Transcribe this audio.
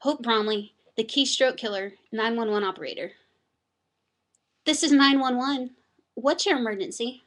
Hope Bromley, the keystroke killer, 911 operator. This is 911. What's your emergency?